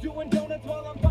Doing donuts while I'm